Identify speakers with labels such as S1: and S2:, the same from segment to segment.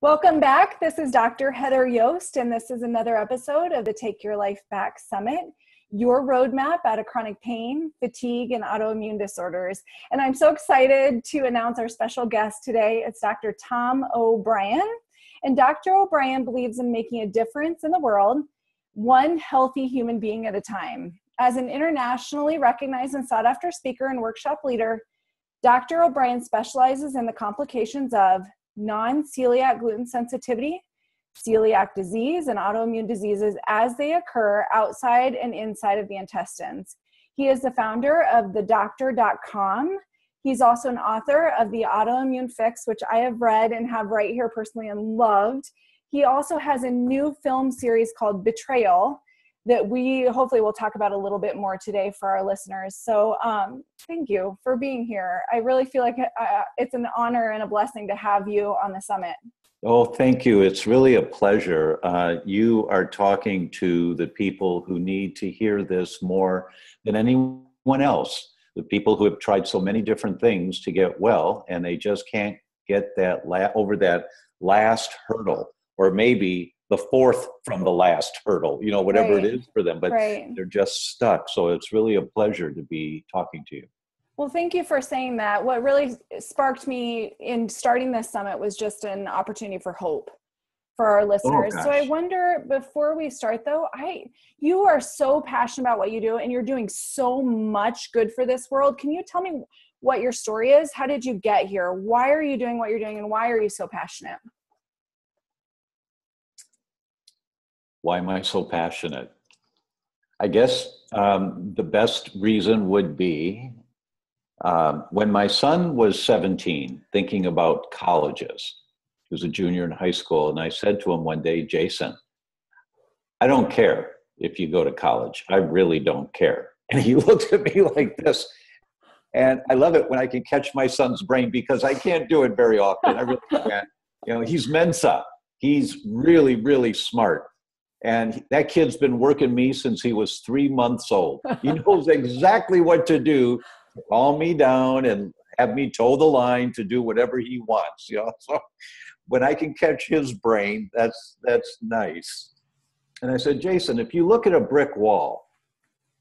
S1: Welcome back. This is Dr. Heather Yost, and this is another episode of the Take Your Life Back Summit, your roadmap out of chronic pain, fatigue, and autoimmune disorders. And I'm so excited to announce our special guest today. It's Dr. Tom O'Bryan. And Dr. O'Bryan believes in making a difference in the world, one healthy human being at a time. As an internationally recognized and sought after speaker and workshop leader, Dr. O'Bryan specializes in the complications of non celiac gluten sensitivity, celiac disease, and autoimmune diseases as they occur outside and inside of the intestines. He is the founder of the doctor.com. He's also an author of the Autoimmune Fix, which I have read and have right here personally and loved. He also has a new film series called Betrayal that we hopefully will talk about a little bit more today for our listeners. So, um, thank you for being here. I really feel like uh, it's an honor and a blessing to have you on the summit.
S2: Oh, thank you. It's really a pleasure. Uh, you are talking to the people who need to hear this more than anyone else. The people who have tried so many different things to get well, and they just can't get that la- over that last hurdle, or maybe the fourth from the last hurdle, you know, whatever right. it is for them, but right. they're just stuck. So it's really a pleasure to be talking to you.
S1: Well, thank you for saying that. What really sparked me in starting this summit was just an opportunity for hope for our oh, listeners. Oh, so I wonder before we start though, I you are so passionate about what you do and you're doing so much good for this world. Can you tell me what your story is? How did you get here? Why are you doing what you're doing and why are you so passionate?
S2: Why am I so passionate? I guess um, the best reason would be um, when my son was 17, thinking about colleges. He was a junior in high school, and I said to him one day, Jason, I don't care if you go to college. I really don't care. And he looked at me like this. And I love it when I can catch my son's brain because I can't do it very often. I really can't. You know, he's Mensa. He's really, really smart. And that kid's been working me since he was three months old. He knows exactly what to do calm me down and have me toe the line to do whatever he wants. You know, so when I can catch his brain, that's that's nice. And I said, Jason, if you look at a brick wall,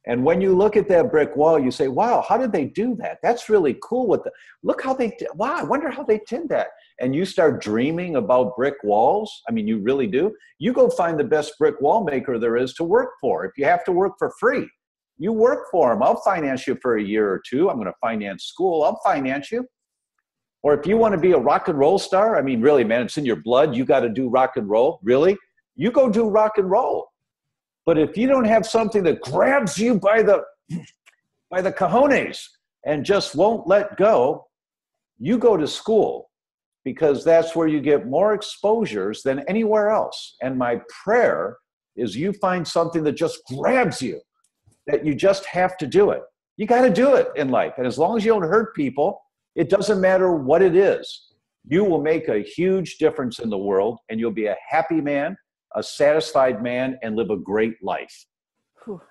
S2: and when you look at that brick wall, you say, "Wow, how did they do that? That's really cool." With the look how they did. wow, I wonder how they did that and you start dreaming about brick walls, I mean, you really do, you go find the best brick wall maker there is to work for. If you have to work for free, you work for them. I'll finance you for a year or two. I'm going to finance school. I'll finance you. Or if you want to be a rock and roll star, I mean, really, man, it's in your blood. You got to do rock and roll. Really? You go do rock and roll. But if you don't have something that grabs you by the by the cojones and just won't let go, you go to school because that's where you get more exposures than anywhere else. And my prayer is you find something that just grabs you, that you just have to do it. You got to do it in life. And as long as you don't hurt people, it doesn't matter what it is. You will make a huge difference in the world and you'll be a happy man, a satisfied man, and live a great life.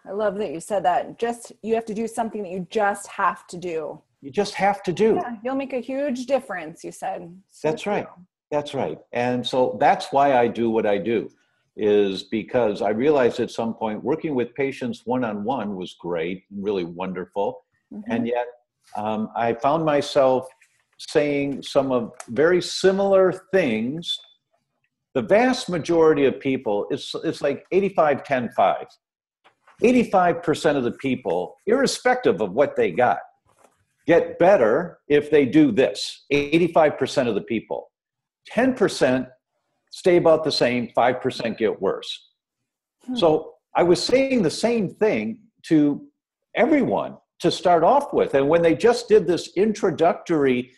S1: I love that you said that. Just you have to do something that you just have to do
S2: you just have to do.
S1: Yeah, you'll make a huge difference, you said.
S2: So that's right. That's right. And so that's why I do what I do, is because I realized at some point working with patients one on one was great, really wonderful. Mm-hmm. And yet um, I found myself saying some of very similar things. The vast majority of people, it's, it's like 85 10 5. 85% of the people, irrespective of what they got, get better if they do this. 85% of the people 10% stay about the same 5% get worse. Hmm. so i was saying the same thing to everyone to start off with. And when they just did this introductory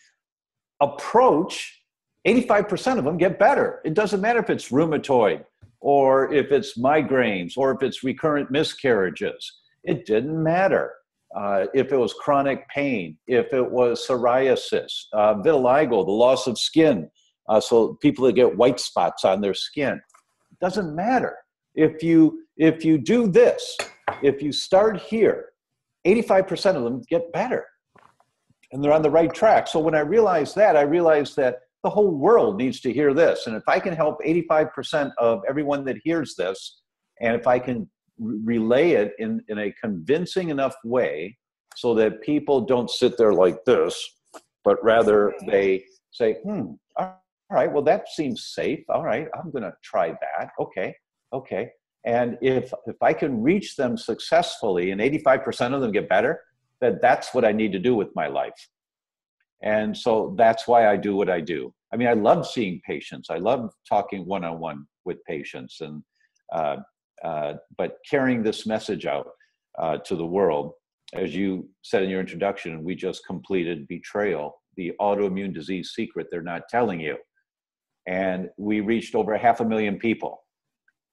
S2: approach 85% of them get better. It doesn't matter if it's rheumatoid or if it's migraines or if it's recurrent miscarriages. It didn't matter uh, if it was chronic pain, if it was psoriasis, uh, vitiligo, the loss of skin, uh, so people that get white spots on their skin, it doesn't matter. If you if you do this, if you start here, 85% of them get better, and they're on the right track. So when I realized that, I realized that the whole world needs to hear this. And if I can help 85% of everyone that hears this, and if I can relay it in, in a convincing enough way so that people don't sit there like this, but rather they say, hmm, all right, well, that seems safe. All right, I'm going to try that. Okay, okay. And if, if I can reach them successfully and 85% of them get better, then that's what I need to do with my life. And so that's why I do what I do. I mean, I love seeing patients. I love talking one on one with patients, and uh, uh, but carrying this message out uh, to the world, as you said in your introduction, we just completed betrayal, the autoimmune disease secret they're not telling you, and we reached over half a million people.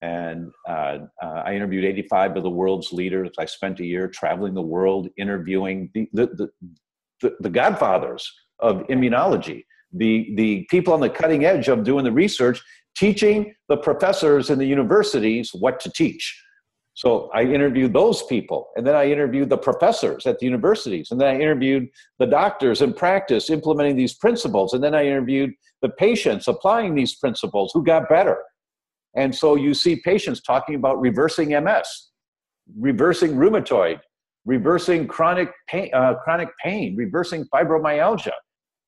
S2: And uh, uh, I interviewed 85 of the world's leaders. I spent a year traveling the world interviewing the, the, the, the, the godfathers of immunology, the, the people on the cutting edge of doing the research, teaching the professors in the universities what to teach. So I interviewed those people, and then I interviewed the professors at the universities, and then I interviewed the doctors in practice implementing these principles, and then I interviewed the patients applying these principles who got better. And so you see patients talking about reversing MS, reversing rheumatoid, reversing chronic pain, uh, chronic pain, reversing fibromyalgia.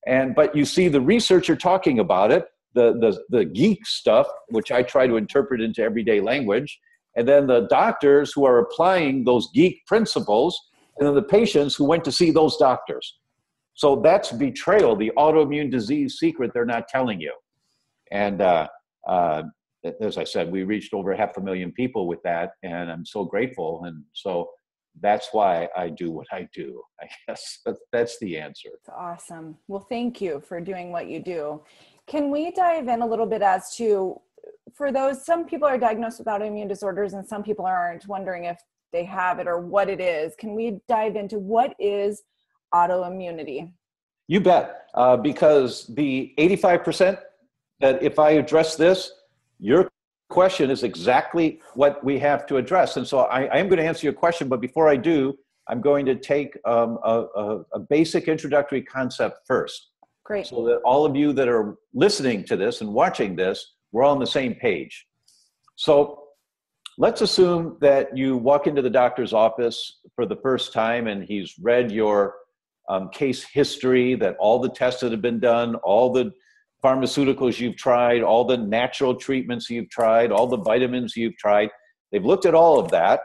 S2: And but you see the researcher talking about it, the, the, the geek stuff, which I try to interpret into everyday language, and then the doctors who are applying those geek principles, and then the patients who went to see those doctors. So that's betrayal, the autoimmune disease secret they're not telling you. And uh, uh, as I said, we reached over half a million people with that, and I'm so grateful. And so that's why I do what I do. I guess that's the answer.
S1: Awesome. Well, thank you for doing what you do. Can we dive in a little bit as to, for those, some people are diagnosed with autoimmune disorders and some people aren't, wondering if they have it or what it is. Can we dive into what is autoimmunity?
S2: You bet. Uh, because the 85% that if I address this, your question is exactly what we have to address. And so I, I am going to answer your question, but before I do, I'm going to take um, a, a, a, basic introductory concept first.
S1: Great.
S2: So that all of you that are listening to this and watching this, we're all on the same page. So let's assume that you walk into the doctor's office for the first time and he's read your um, case history, that all the tests that have been done, all the pharmaceuticals you've tried, all the natural treatments you've tried, all the vitamins you've tried. They've looked at all of that,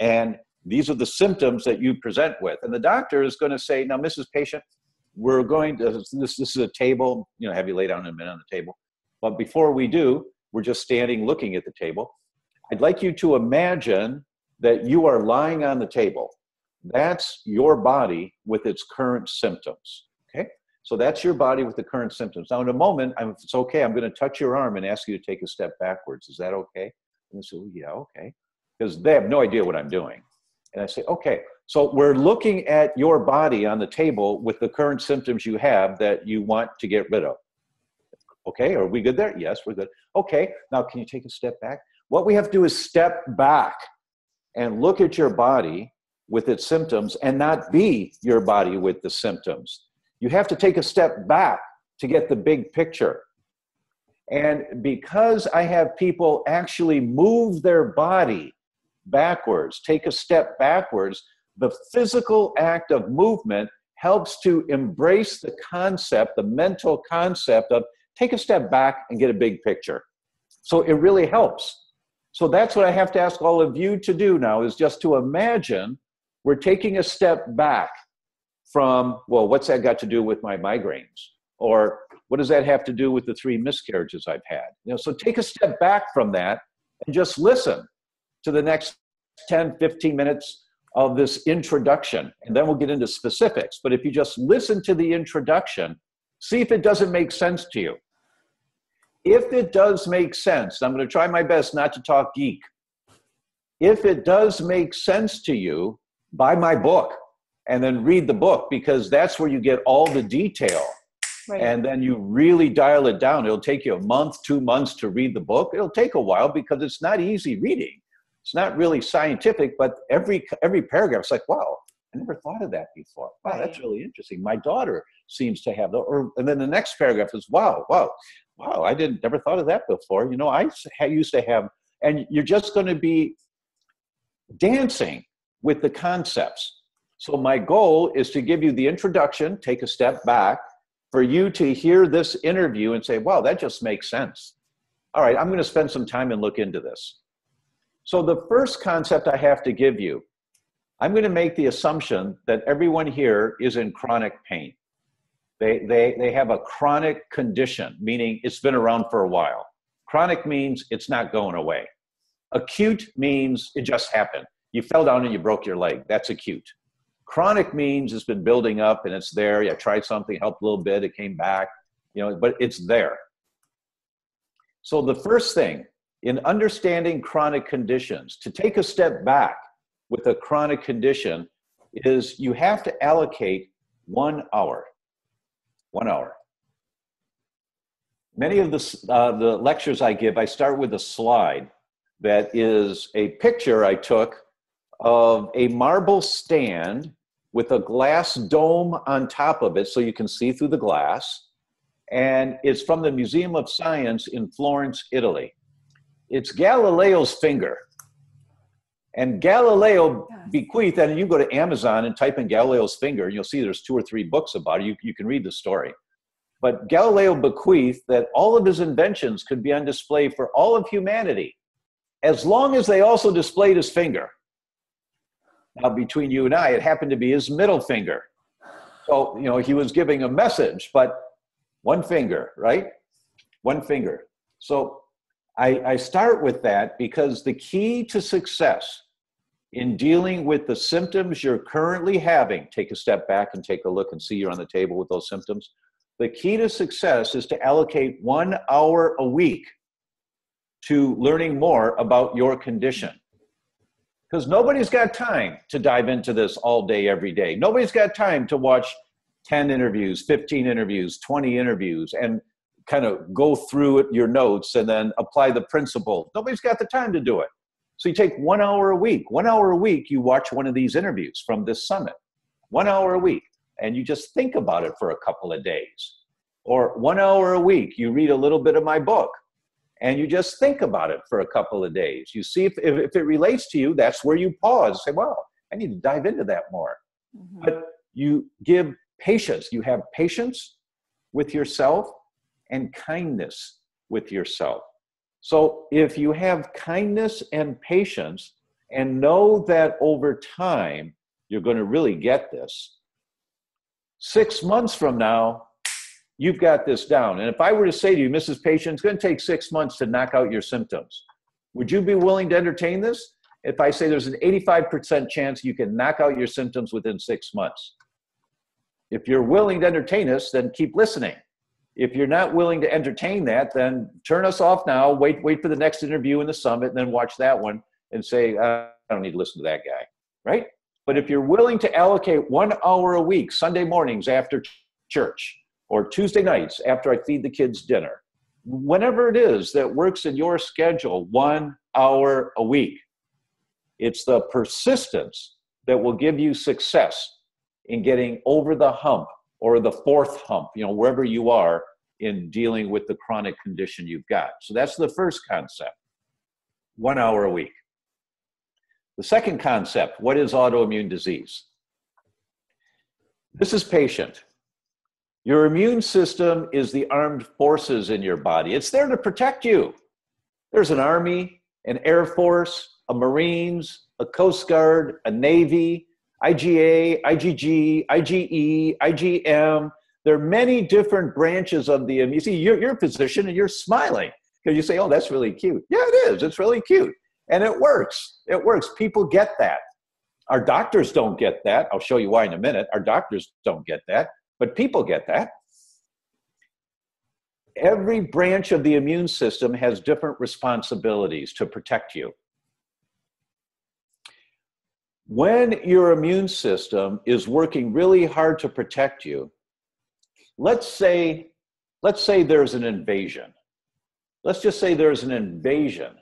S2: and these are the symptoms that you present with. And the doctor is going to say, Now, Mrs. Patient, we're going to, this, this is a table, you know, have you lay down in a minute on the table. But before we do, we're just standing looking at the table. I'd like you to imagine that you are lying on the table. That's your body with its current symptoms. Okay? So that's your body with the current symptoms. Now, in a moment, if it's okay, I'm going to touch your arm and ask you to take a step backwards. Is that okay? And they say, oh, yeah, okay. Because they have no idea what I'm doing. And I say, okay. So we're looking at your body on the table with the current symptoms you have that you want to get rid of. Okay, are we good there? Yes, we're good. Okay, now can you take a step back? What we have to do is step back and look at your body with its symptoms and not be your body with the symptoms. You have to take a step back to get the big picture. And because I have people actually move their body backwards, take a step backwards, the physical act of movement helps to embrace the concept, the mental concept of take a step back and get a big picture. So it really helps. So that's what I have to ask all of you to do now is just to imagine we're taking a step back from, well, what's that got to do with my migraines? Or what does that have to do with the three miscarriages I've had? You know, so take a step back from that and just listen to the next 10, 15 minutes of this introduction, and then we'll get into specifics. But if you just listen to the introduction, see if it doesn't make sense to you. If it does make sense, I'm going to try my best not to talk geek. If it does make sense to you, buy my book and then read the book because that's where you get all the detail. Right. And then you really dial it down. It'll take you a month, two months to read the book. It'll take a while because it's not easy reading. It's not really scientific, but every every paragraph is like, wow, I never thought of that before. Wow, right. that's really interesting. My daughter seems to have, the, or and then the next paragraph is, wow, wow, wow, I didn't never thought of that before. You know, I used to have, and you're just going to be dancing with the concepts. So my goal is to give you the introduction, take a step back, for you to hear this interview and say, wow, that just makes sense. All right, I'm going to spend some time and look into this. So, the first concept I have to give you, I'm going to make the assumption that everyone here is in chronic pain. They, they, they have a chronic condition, meaning it's been around for a while. Chronic means it's not going away. Acute means it just happened. You fell down and you broke your leg. That's acute. Chronic means it's been building up and it's there. You tried something, helped a little bit, it came back, you know, but it's there. So the first thing in understanding chronic conditions, to take a step back with a chronic condition, is you have to allocate one hour. One hour. Many of the, uh, the lectures I give, I start with a slide that is a picture I took of a marble stand with a glass dome on top of it so you can see through the glass. And it's from the Museum of Science in Florence, Italy. It's Galileo's finger. And Galileo bequeathed, and you go to Amazon and type in Galileo's finger, and you'll see there's two or three books about it. You, you can read the story. But Galileo bequeathed that all of his inventions could be on display for all of humanity, as long as they also displayed his finger. Now, between you and I, it happened to be his middle finger. So, you know, he was giving a message, but one finger, right? One finger. So I, I start with that because the key to success in dealing with the symptoms you're currently having, take a step back and take a look and see you're on the table with those symptoms. The key to success is to allocate one hour a week to learning more about your condition because nobody's got time to dive into this all day, every day. Nobody's got time to watch 10 interviews, 15 interviews, 20 interviews, and kind of go through your notes and then apply the principle. Nobody's got the time to do it. So you take one hour a week. One hour a week, you watch one of these interviews from this summit. One hour a week. And you just think about it for a couple of days. Or one hour a week, you read a little bit of my book and you just think about it for a couple of days. You see if, if, if it relates to you, that's where you pause say, well, I need to dive into that more. Mm-hmm. But you give patience. You have patience with yourself and kindness with yourself. So if you have kindness and patience and know that over time you're going to really get this, six months from now, you've got this down. And if I were to say to you, Mrs. Patient, it's going to take six months to knock out your symptoms, would you be willing to entertain this? If I say there's an 85% chance you can knock out your symptoms within six months. If you're willing to entertain us, then keep listening. If you're not willing to entertain that, then turn us off now. Wait, wait for the next interview in the summit, and then watch that one and say, uh, I don't need to listen to that guy, right? But if you're willing to allocate one hour a week, Sunday mornings after church, or Tuesday nights after I feed the kids dinner. Whenever it is that works in your schedule, one hour a week. It's the persistence that will give you success in getting over the hump or the fourth hump, you know, wherever you are in dealing with the chronic condition you've got. So that's the first concept one hour a week. The second concept what is autoimmune disease? This is patient. Your immune system is the armed forces in your body. It's there to protect you. There's an army, an air force, a marines, a coast guard, a navy, IgA, IgG, IgE, IgM. There are many different branches of the immune. You see, you're, you're a physician and you're smiling because you say, "Oh, that's really cute." Yeah, it is. It's really cute, and it works. It works. People get that. Our doctors don't get that. I'll show you why in a minute. Our doctors don't get that. But people get that. Every branch of the immune system has different responsibilities to protect you. When your immune system is working really hard to protect you, let's say, let's say there's an invasion. Let's just say there's an invasion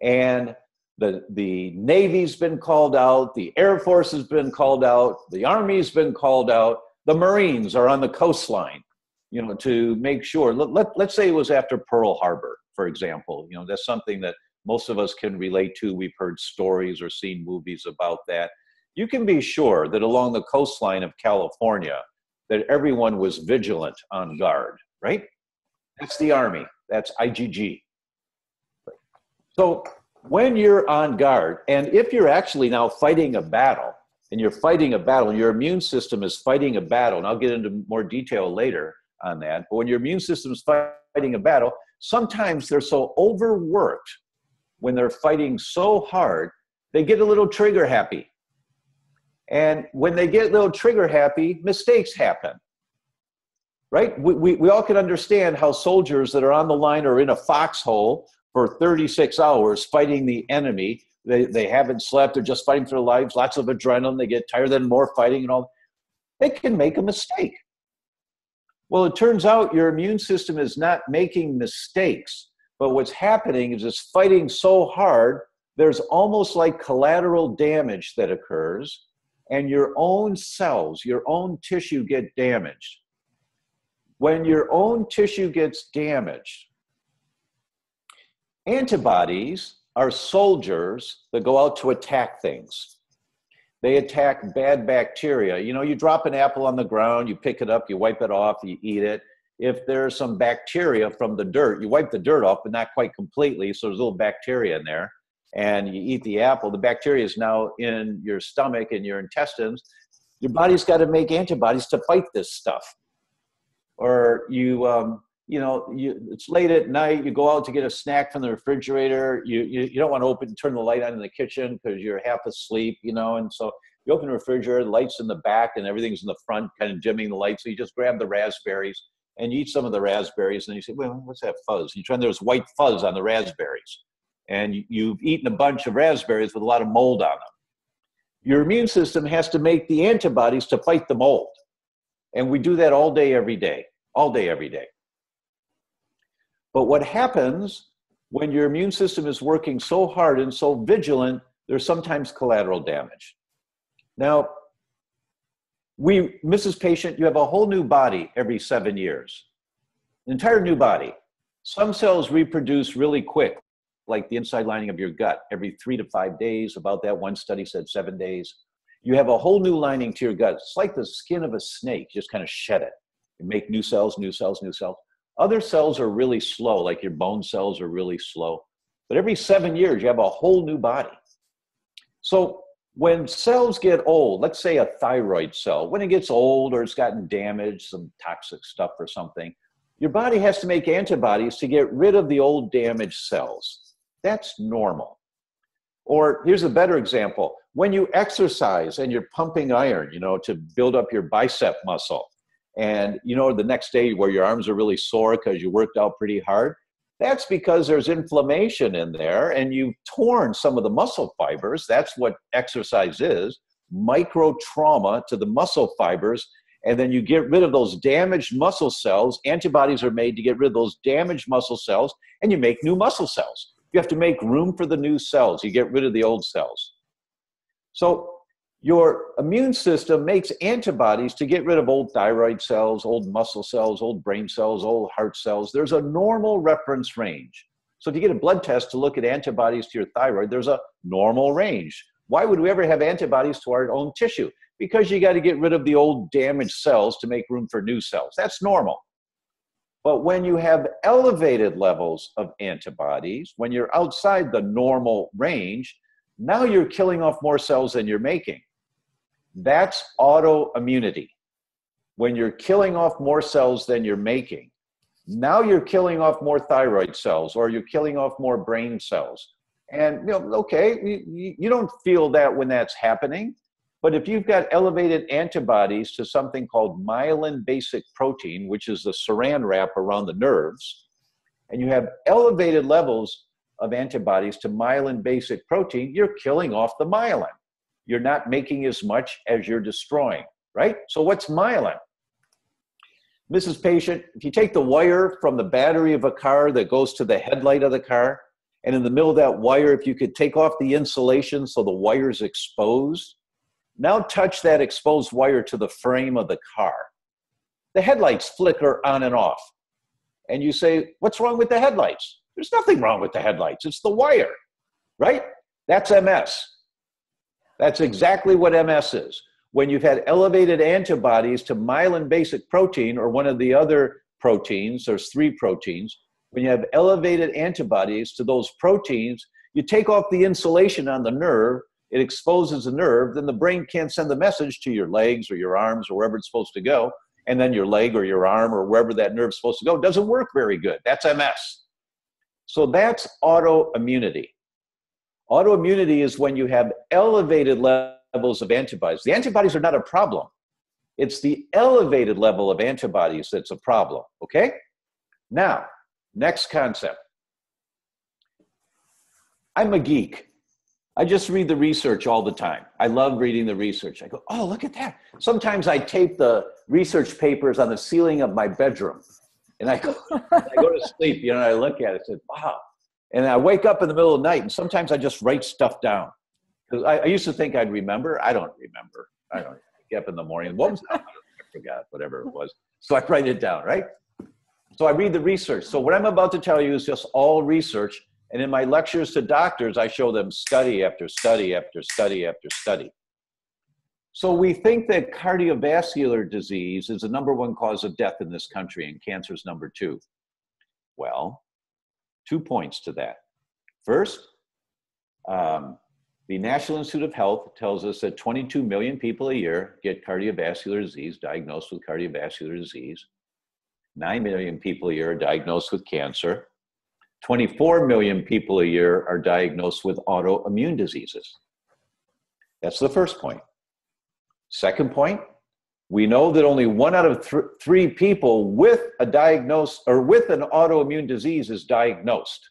S2: and the, the Navy's been called out, the Air Force has been called out, the Army's been called out, the Marines are on the coastline, you know, to make sure. Let, let, let's say it was after Pearl Harbor, for example. You know, that's something that most of us can relate to. We've heard stories or seen movies about that. You can be sure that along the coastline of California, that everyone was vigilant on guard, right? That's the Army. That's IgG. So when you're on guard, and if you're actually now fighting a battle, and you're fighting a battle, your immune system is fighting a battle, and I'll get into more detail later on that, but when your immune system is fighting a battle, sometimes they're so overworked when they're fighting so hard, they get a little trigger happy. And when they get a little trigger happy, mistakes happen. Right? We, we, we all can understand how soldiers that are on the line or in a foxhole for 36 hours fighting the enemy, they, they haven't slept, they're just fighting for their lives, lots of adrenaline, they get tired, then more fighting and all. They can make a mistake. Well, it turns out your immune system is not making mistakes, but what's happening is it's fighting so hard, there's almost like collateral damage that occurs and your own cells, your own tissue get damaged. When your own tissue gets damaged, antibodies are soldiers that go out to attack things. They attack bad bacteria. You know, you drop an apple on the ground, you pick it up, you wipe it off, you eat it. If there's some bacteria from the dirt, you wipe the dirt off, but not quite completely, so there's a little bacteria in there and you eat the apple, the bacteria is now in your stomach and your intestines. Your body's got to make antibodies to fight this stuff. Or you, um, you know, you, it's late at night. You go out to get a snack from the refrigerator. You, you, you don't want to open, turn the light on in the kitchen because you're half asleep, you know. And so you open the refrigerator, the lights in the back, and everything's in the front, kind of dimming the light. So you just grab the raspberries and you eat some of the raspberries, and you say, "Well, what's that fuzz?" You turn there's white fuzz on the raspberries and you've eaten a bunch of raspberries with a lot of mold on them. Your immune system has to make the antibodies to fight the mold. And we do that all day, every day, all day, every day. But what happens when your immune system is working so hard and so vigilant, there's sometimes collateral damage. Now, we, Mrs. Patient, you have a whole new body every seven years, an entire new body. Some cells reproduce really quick, like the inside lining of your gut every three to five days. About that, one study said seven days. You have a whole new lining to your gut. It's like the skin of a snake, you just kind of shed it. You make new cells, new cells, new cells. Other cells are really slow, like your bone cells are really slow. But every seven years, you have a whole new body. So when cells get old, let's say a thyroid cell, when it gets old or it's gotten damaged, some toxic stuff or something, your body has to make antibodies to get rid of the old damaged cells. That's normal. Or here's a better example. When you exercise and you're pumping iron, you know, to build up your bicep muscle, and you know, the next day where your arms are really sore because you worked out pretty hard, that's because there's inflammation in there and you've torn some of the muscle fibers. That's what exercise is micro trauma to the muscle fibers. And then you get rid of those damaged muscle cells. Antibodies are made to get rid of those damaged muscle cells, and you make new muscle cells. You have to make room for the new cells. You get rid of the old cells. So your immune system makes antibodies to get rid of old thyroid cells, old muscle cells, old brain cells, old heart cells. There's a normal reference range. So if you get a blood test to look at antibodies to your thyroid, there's a normal range. Why would we ever have antibodies to our own tissue? Because you got to get rid of the old damaged cells to make room for new cells. That's normal. But when you have elevated levels of antibodies, when you're outside the normal range, now you're killing off more cells than you're making. That's autoimmunity. When you're killing off more cells than you're making, now you're killing off more thyroid cells or you're killing off more brain cells. And you know, okay, you, you don't feel that when that's happening, but if you've got elevated antibodies to something called myelin basic protein, which is the saran wrap around the nerves, and you have elevated levels of antibodies to myelin basic protein, you're killing off the myelin. You're not making as much as you're destroying, right? So, what's myelin? Mrs. Patient, if you take the wire from the battery of a car that goes to the headlight of the car, and in the middle of that wire, if you could take off the insulation so the wire's exposed, Now touch that exposed wire to the frame of the car. The headlights flicker on and off. And you say, What's wrong with the headlights? There's nothing wrong with the headlights. It's the wire, right? That's MS. That's exactly what MS is. When you've had elevated antibodies to myelin basic protein or one of the other proteins, there's three proteins. When you have elevated antibodies to those proteins, you take off the insulation on the nerve, it exposes the nerve, then the brain can't send the message to your legs or your arms or wherever it's supposed to go. And then your leg or your arm or wherever that nerve's supposed to go doesn't work very good. That's MS. So that's autoimmunity. Autoimmunity is when you have elevated levels of antibodies. The antibodies are not a problem. It's the elevated level of antibodies that's a problem, okay? Now, next concept. I'm a geek. I just read the research all the time. I love reading the research. I go, oh, look at that. Sometimes I tape the research papers on the ceiling of my bedroom. And I go, I go to sleep, you know, I look at it and say, wow. And I wake up in the middle of the night and sometimes I just write stuff down. Because I, I, used to think I'd remember. I don't remember. I don't get up in the morning. What was that? I forgot, whatever it was. So I write it down, right? So I read the research. So what I'm about to tell you is just all research. And in my lectures to doctors, I show them study after study after study after study. So we think that cardiovascular disease is the number one cause of death in this country and cancer is number two. Well, two points to that. First, um, the National Institute of Health tells us that 22 million people a year get cardiovascular disease, diagnosed with cardiovascular disease. 9 million people a year are diagnosed with cancer. 24 million people a year are diagnosed with autoimmune diseases. That's the first point. Second point, we know that only one out of th- three people with a diagnosis or with an autoimmune disease is diagnosed.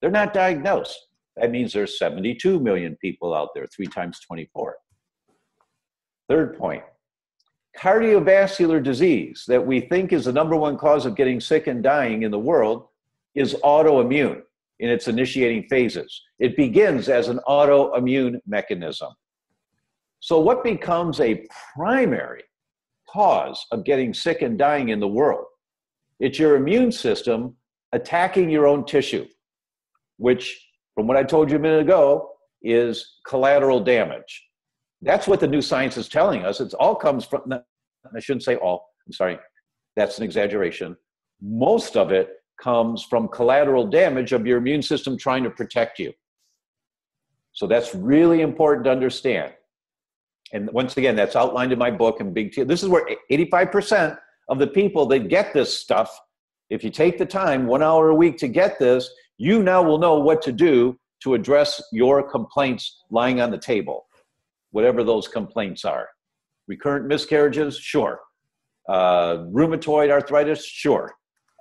S2: They're not diagnosed. That means there's 72 million people out there, three times 24. Third point cardiovascular disease that we think is the number one cause of getting sick and dying in the world is autoimmune in its initiating phases. It begins as an autoimmune mechanism. So, what becomes a primary cause of getting sick and dying in the world? It's your immune system attacking your own tissue, which from what I told you a minute ago, is collateral damage. That's what the new science is telling us. It all comes from, I shouldn't say all, I'm sorry, that's an exaggeration. Most of it comes from collateral damage of your immune system trying to protect you. So that's really important to understand. And once again, that's outlined in my book and Big T. This is where 85% of the people that get this stuff, if you take the time, one hour a week to get this, you now will know what to do to address your complaints lying on the table, whatever those complaints are. Recurrent miscarriages, sure. Uh, rheumatoid arthritis, sure.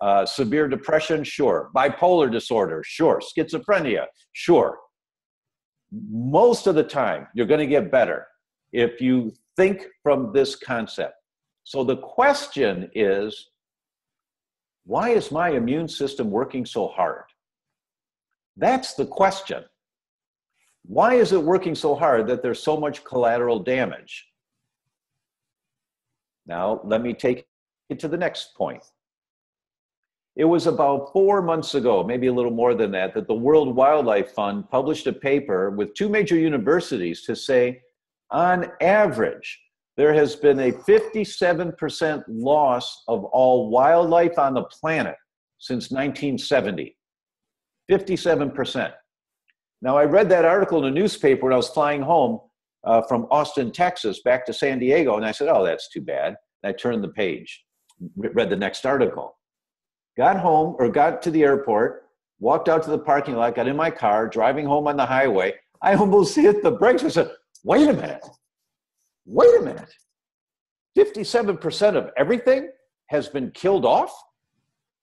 S2: Uh, severe depression, sure. Bipolar disorder, sure. Schizophrenia, sure. Most of the time, you're going to get better if you think from this concept. So the question is why is my immune system working so hard? That's the question. Why is it working so hard that there's so much collateral damage? Now, let me take it to the next point. It was about four months ago, maybe a little more than that, that the World Wildlife Fund published a paper with two major universities to say, on average, there has been a 57% loss of all wildlife on the planet since 1970. 57%. Now, I read that article in a newspaper when I was flying home uh, from Austin, Texas, back to San Diego, and I said, Oh, that's too bad. And I turned the page, read the next article. Got home or got to the airport, walked out to the parking lot, got in my car, driving home on the highway. I almost hit the brakes. I said, Wait a minute. Wait a minute. 57% of everything has been killed off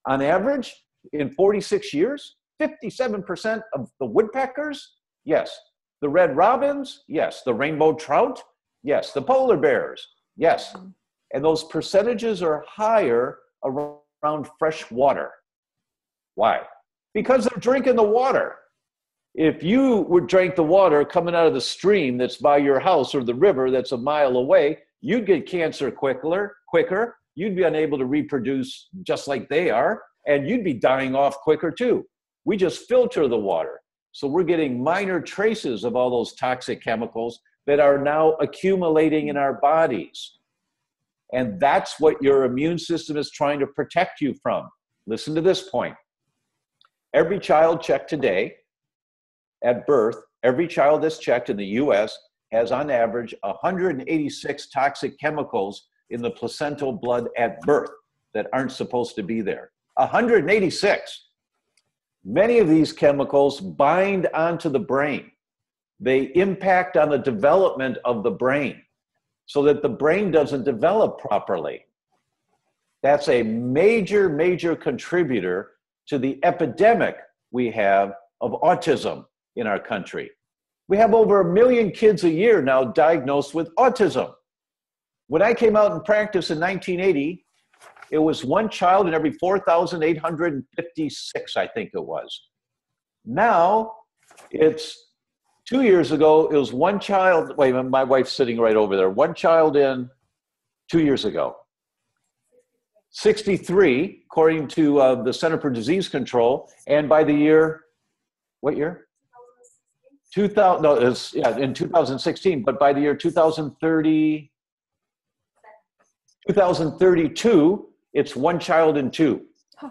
S2: on average in 46 years? 57% of the woodpeckers? Yes. The red robins? Yes. The rainbow trout? Yes. The polar bears? Yes. And those percentages are higher around fresh water. Why? Because they're drinking the water. If you would drink the water coming out of the stream that's by your house or the river that's a mile away, you'd get cancer quicker, quicker. You'd be unable to reproduce just like they are, and you'd be dying off quicker too. We just filter the water. So we're getting minor traces of all those toxic chemicals that are now accumulating in our bodies. And that's what your immune system is trying to protect you from. Listen to this point. Every child checked today at birth, every child that's checked in the US has on average 186 toxic chemicals in the placental blood at birth that aren't supposed to be there. 186. Many of these chemicals bind onto the brain. They impact on the development of the brain so that the brain doesn't develop properly. That's a major, major contributor to the epidemic we have of autism in our country. We have over a million kids a year now diagnosed with autism. When I came out in practice in 1980, it was one child in every 4,856, I think it was. Now it's two years ago, it was one child. Wait, my wife's sitting right over there. One child in two years ago. 63, according to uh, the Center for Disease Control. And by the year, what year? 2000, no, it's, yeah, in 2016, but by the year 2030, 2032, it's one child in two. Oh.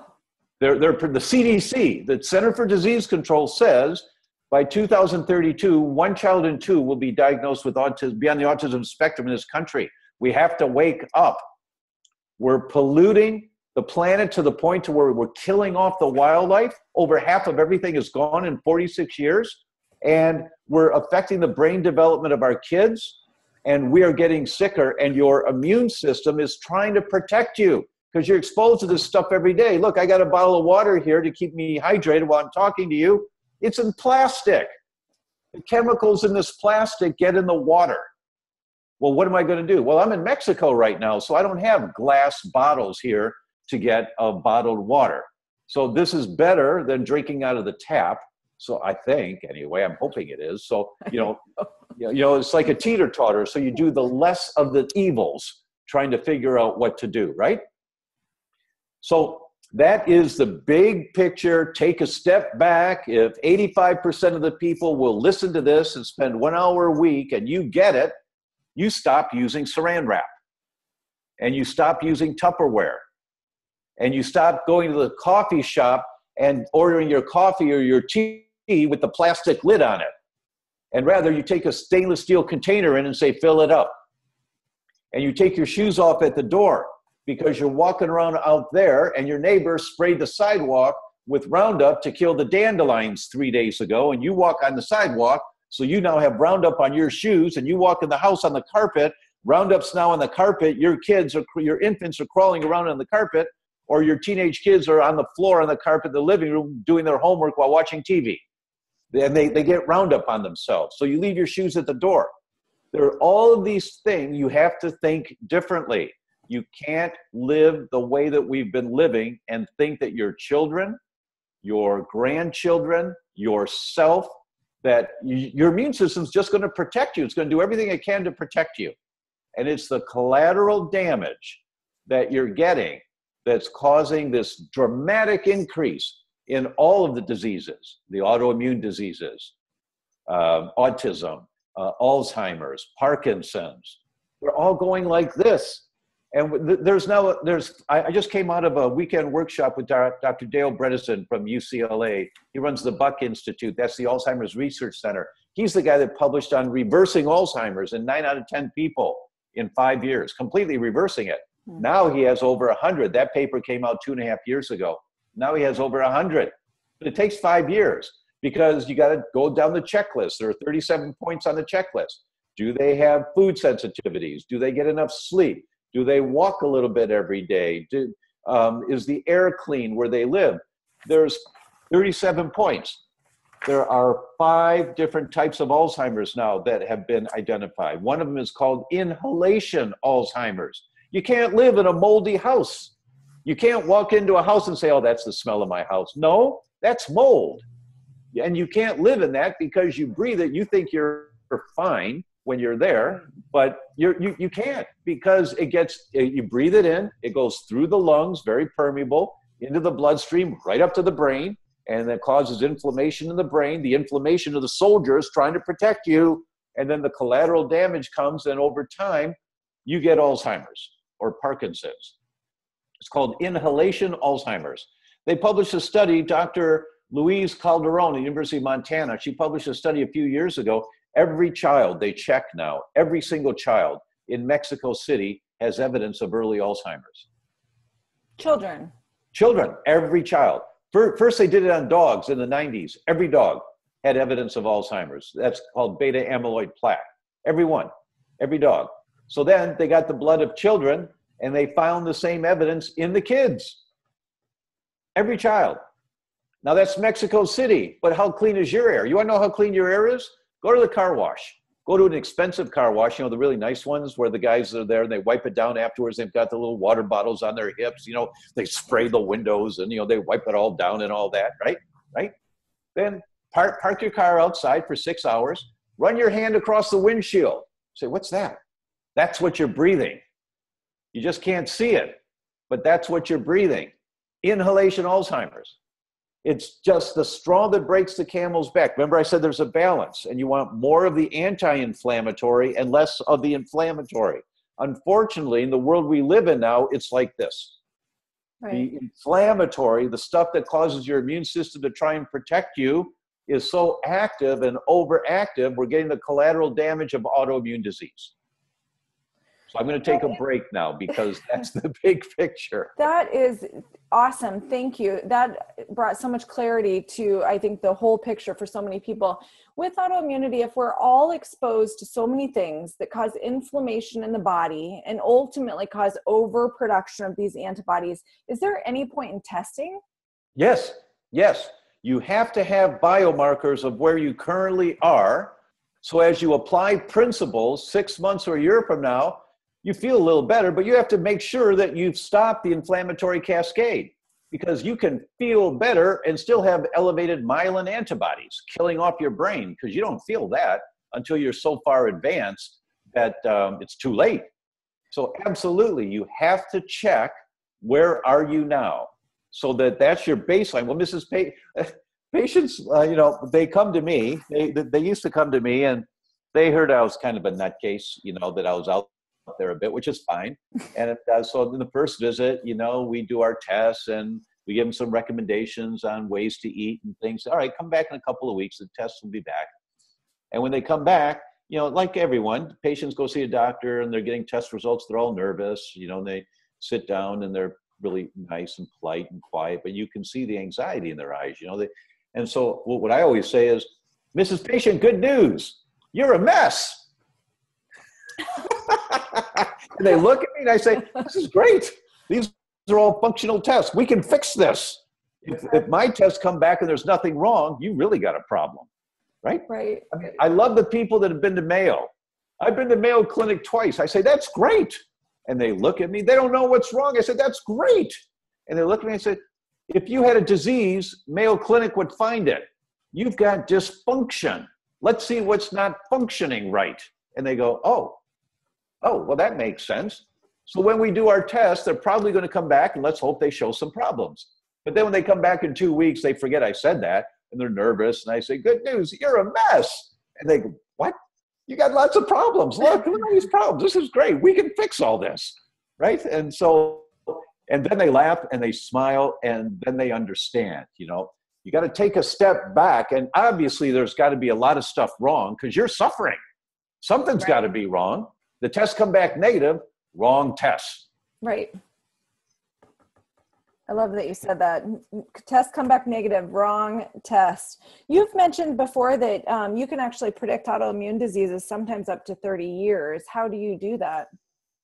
S2: They're, they're, the CDC, the Center for Disease Control, says by 2032, one child in two will be diagnosed with autism, be on the autism spectrum in this country. We have to wake up. We're polluting the planet to the point to where we're killing off the wildlife. Over half of everything is gone in 46 years and we're affecting the brain development of our kids and we are getting sicker and your immune system is trying to protect you because you're exposed to this stuff every day. Look i got a bottle of water here to keep me hydrated while i'm talking to you. It's in plastic. The chemicals in this plastic get in the water. Well what am i going to do? Well i'm in mexico right now so i don't have glass bottles here to get a bottled water. So this is better than drinking out of the tap so I think anyway, I'm hoping it is. So you know, you know, it's like a teeter totter. So you do the less of the evils, trying to figure out what to do, right? So that is the big picture. Take a step back. If 85% of the people will listen to this and spend one hour a week, and you get it, you stop using Saran wrap, and you stop using Tupperware, and you stop going to the coffee shop and ordering your coffee or your tea with the plastic lid on it. And rather, you take a stainless steel container in and say, fill it up. And you take your shoes off at the door because you're walking around out there and your neighbor sprayed the sidewalk with Roundup to kill the dandelions three days ago. And you walk on the sidewalk, so you now have Roundup on your shoes, and you walk in the house on the carpet. Roundup's now on the carpet. Your kids or your infants are crawling around on the carpet, or your teenage kids are on the floor on the carpet in the living room doing their homework while watching TV and they, they get Roundup on themselves. So you leave your shoes at the door. There are all of these things you have to think differently. You can't live the way that we've been living and think that your children, your grandchildren, yourself, that your immune system's just going to protect you. It's going to do everything it can to protect you. And it's the collateral damage that you're getting that's causing this dramatic increase in all of the diseases, the autoimmune diseases, uh, autism, uh, Alzheimer's, Parkinson's. They're all going like this. And there's now, there's, I just came out of a weekend workshop with Dr. Dale Bredesen from UCLA. He runs the Buck Institute. That's the Alzheimer's Research Center. He's the guy that published on reversing Alzheimer's in nine out of 10 people in five years, completely reversing it. Mm-hmm. Now he has over 100. That paper came out two and a half years ago. Now he has over 100. But it takes five years because you got to go down the checklist. There are 37 points on the checklist. Do they have food sensitivities? Do they get enough sleep? Do they walk a little bit every day? Do, um, is the air clean where they live? There's 37 points. There are five different types of Alzheimer's now that have been identified. One of them is called inhalation Alzheimer's. You can't live in a moldy house. You can't walk into a house and say, oh, that's the smell of my house. No, that's mold. and you can't live in that because you breathe it. You think you're fine when you're there, but you're, you, you can't because it gets, eh, you breathe it in, it goes through the lungs, very permeable, into the bloodstream, right up to the brain, and that causes inflammation in the brain. The inflammation of the soldiers trying to protect you, and then the collateral damage comes, and over time, you get Alzheimer's or Parkinson's. It's called inhalation Alzheimer's. They published a study, Dr. Louise Calderon at University of Montana, she published a study a few years ago. Every child they check now, every single child in Mexico City has evidence of early Alzheimer's.
S1: Children.
S2: Children, every child. First, they did it on dogs in the 90s. Every dog had evidence of Alzheimer's. That's called beta amyloid plaque. Every one, every dog. So then they got the blood of children and they found the same evidence in the kids. Every child. Now that's Mexico City, but how clean is your air? You want to know how clean your air is? Go to the car wash. Go to an expensive car wash, you know, the really nice ones where the guys are there and they wipe it down afterwards. They've got the little water bottles on their hips, you know, they spray the windows and, you know, they wipe it all down and all that, right? Right? Then park, park your car outside for six hours, run your hand across the windshield. Say, what's that? That's what you're breathing. You just can't see it, but that's what you're breathing. Inhalation Alzheimer's. It's just the straw that breaks the camel's back. Remember, I said there's a balance, and you want more of the anti inflammatory and less of the inflammatory. Unfortunately, in the world we live in now, it's like this. Right. The inflammatory, the stuff that causes your immune system to try and protect you, is so active and overactive, we're getting the collateral damage of autoimmune disease. So I'm going to take a break now because that's the big picture.
S1: That is awesome. Thank you. That brought so much clarity to, I think, the whole picture for so many people. With autoimmunity, if we're all exposed to so many things that cause inflammation in the body and ultimately cause overproduction of these antibodies, is there any point in testing?
S2: Yes, yes. You have to have biomarkers of where you currently are. So as you apply principles six months or a year from now, you feel a little better, but you have to make sure that you've stopped the inflammatory cascade because you can feel better and still have elevated myelin antibodies killing off your brain because you don't feel that until you're so far advanced that um, it's too late. So absolutely, you have to check where are you now so that that's your baseline. Well, Mrs. Pa- patients, uh, you know, they come to me. They they used to come to me and they heard I was kind of a nutcase, you know, that I was out there a bit, which is fine. And uh, so in the first visit, you know, we do our tests and we give them some recommendations on ways to eat and things. All right, come back in a couple of weeks. The tests will be back. And when they come back, you know, like everyone, patients go see a doctor and they're getting test results. They're all nervous, you know, and they sit down and they're really nice and polite and quiet, but you can see the anxiety in their eyes, you know. They, and so what I always say is, Mrs. Patient, good news. You're a mess. and they look at me and I say, This is great. These are all functional tests. We can fix this. If, if my tests come back and there's nothing wrong, you really got a problem. Right?
S1: Right.
S2: I, mean, I love the people that have been to Mayo. I've been to Mayo Clinic twice. I say, That's great. And they look at me, they don't know what's wrong. I said, That's great. And they look at me and say, If you had a disease, Mayo Clinic would find it. You've got dysfunction. Let's see what's not functioning right. And they go, Oh, oh, well, that makes sense. So when we do our test, they're probably going to come back and let's hope they show some problems. But then when they come back in two weeks, they forget I said that and they're nervous. And I say, good news, you're a mess. And they go, what? You got lots of problems. Look, look at these problems. This is great. We can fix all this. Right. And so, and then they laugh and they smile and then they understand, you know, you got to take a step back. And obviously, there's got to be a lot of stuff wrong because you're suffering. Something's right. got to be wrong. The tests come back negative, wrong test.
S1: Right. I love that you said that. Tests come back negative, wrong test. You've mentioned before that um, you can actually predict autoimmune diseases sometimes up to 30 years. How do you do that?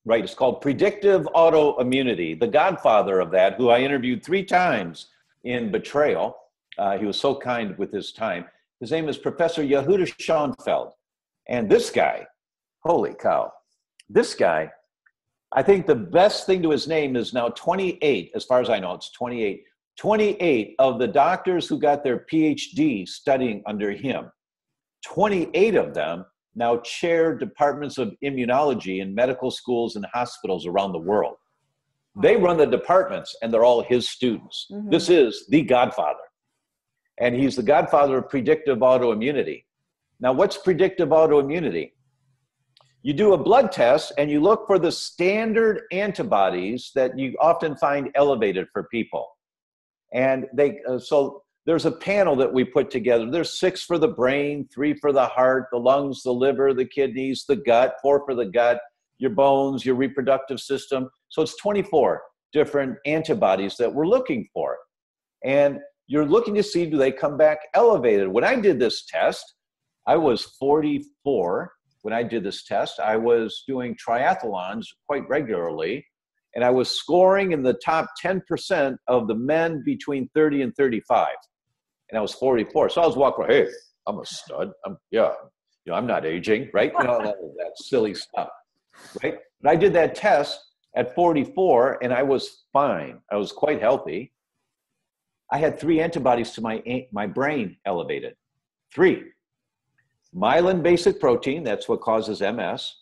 S2: Right. It's called predictive autoimmunity. The godfather of that, who I interviewed three times in Betrayal, uh, he was so kind with his time. His name is Professor Yehuda Shoenfeld. And this guy, holy cow, this guy, I think the best thing to his name is now 28, as far as I know, it's 28 28 of the doctors who got their PhD studying under him, 28 of them now chair departments of immunology in medical schools and hospitals around the world. They run the departments and they're all his students. Mm-hmm. This is the godfather. And he's the godfather of predictive autoimmunity. Now, what's predictive autoimmunity? You do a blood test and you look for the standard antibodies that you often find elevated for people. And they, uh, so there's a panel that we put together. There's six for the brain, three for the heart, the lungs, the liver, the kidneys, the gut, four for the gut, your bones, your reproductive system. So it's 24 different antibodies that we're looking for. And you're looking to see do they come back elevated. When I did this test, I was 44 when I did this test. I was doing triathlons quite regularly and I was scoring in the top 10% of the men between 30 and 35. And I was 44. So I was walking, hey, I'm a stud. I'm, yeah, you know, I'm not aging, right? You know, that, that silly stuff, right? But I did that test at 44 and I was fine. I was quite healthy. I had three antibodies to my, my brain elevated. Three. Myelin basic protein, that's what causes MS.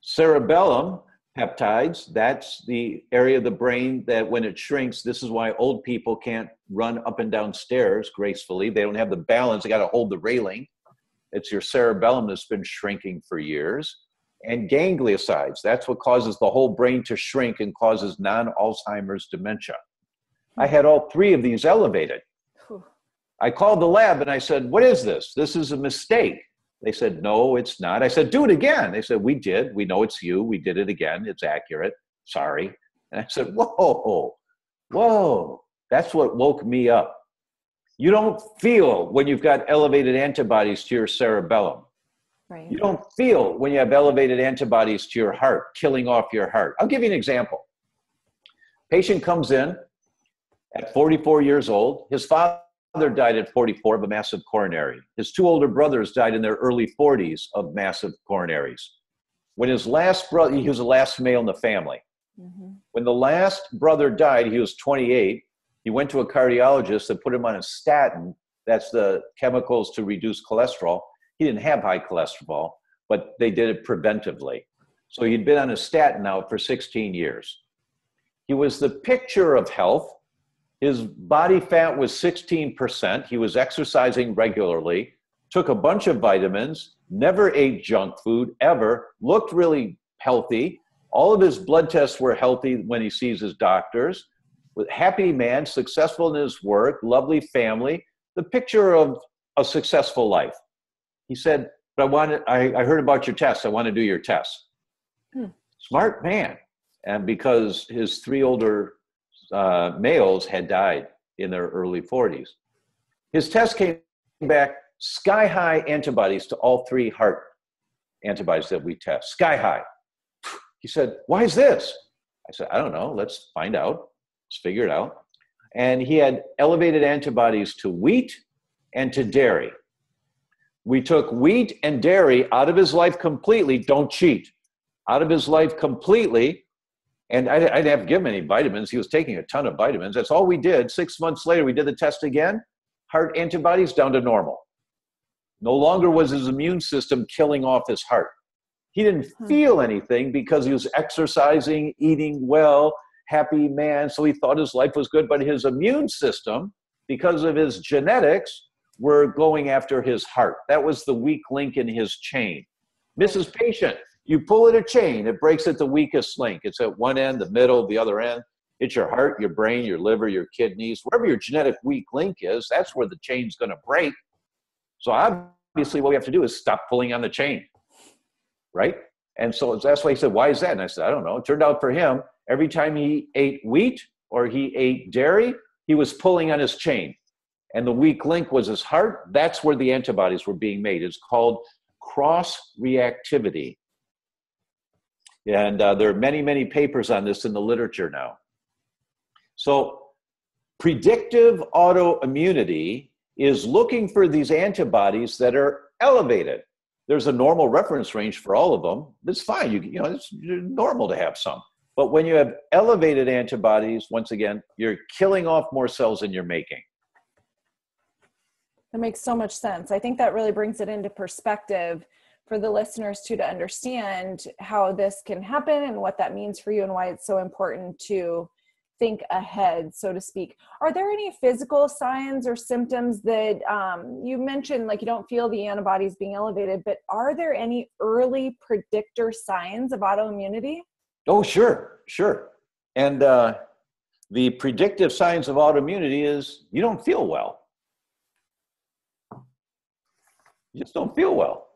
S2: Cerebellum, peptides. That's the area of the brain that when it shrinks, this is why old people can't run up and down stairs gracefully. They don't have the balance, they got to hold the railing. It's your cerebellum that's been shrinking for years. And gangliosides, that's what causes the whole brain to shrink and causes non Alzheimer's dementia. I had all three of these elevated. I called the lab and I said, What is this? This is a mistake. They said, no, it's not. I said, do it again. They said, we did. We know it's you. We did it again. It's accurate. Sorry. And I said, whoa, whoa. That's what woke me up. You don't feel when you've got elevated antibodies to your cerebellum. Right. You don't feel when you have elevated antibodies to your heart, killing off your heart. I'll give you an example. Patient comes in at 44 years old. His father father died at 44 of a massive coronary. His two older brothers died in their early 40s of massive coronaries. When his last brother, he was the last male in the family. Mm-hmm. When the last brother died, he was 28. He went to a cardiologist that put him on a statin. That's the chemicals to reduce cholesterol. He didn't have high cholesterol, but they did it preventively. So he'd been on a statin now for 16 years. He was the picture of health his body fat was 16%. He was exercising regularly, took a bunch of vitamins, never ate junk food ever, looked really healthy. All of his blood tests were healthy when he sees his doctors. Happy man, successful in his work, lovely family, the picture of a successful life. He said, But I wanted I, I heard about your test. I want to do your test. Hmm. Smart man. And because his three older uh, males had died in their early 40s. His test came back sky high antibodies to all three heart antibodies that we test, sky high. He said, Why is this? I said, I don't know. Let's find out. Let's figure it out. And he had elevated antibodies to wheat and to dairy. We took wheat and dairy out of his life completely. Don't cheat. Out of his life completely and I, I didn't have to give him any vitamins. He was taking a ton of vitamins. That's all we did. Six months later, we did the test again. Heart antibodies down to normal. No longer was his immune system killing off his heart. He didn't hmm. feel anything because he was exercising, eating well, happy man. So he thought his life was good. But his immune system, because of his genetics, were going after his heart. That was the weak link in his chain. Mrs. Patient, you pull at a chain, it breaks at the weakest link. It's at one end, the middle, the other end. It's your heart, your brain, your liver, your kidneys, wherever your genetic weak link is, that's where the chain's going to break. So obviously, what we have to do is stop pulling on the chain, right? And so that's why he said, Why is that? And I said, I don't know. It turned out for him, every time he ate wheat or he ate dairy, he was pulling on his chain. And the weak link was his heart. That's where the antibodies were being made. It's called cross reactivity. And uh, there are many, many papers on this in the literature now. So, predictive autoimmunity is looking for these antibodies that are elevated. There's a normal reference range for all of them. It's fine. You, you know, it's normal to have some. But when you have elevated antibodies, once again, you're killing off more cells than you're making.
S1: That makes so much sense. I think that really brings it into perspective for the listeners too to understand how this can happen and what that means for you and why it's so important to think ahead, so to speak. Are there any physical signs or symptoms that um, you mentioned, like you don't feel the antibodies being elevated, but are there any early predictor signs of autoimmunity?
S2: Oh, sure, sure. And uh, the predictive signs of autoimmunity is you don't feel well. You just don't feel well.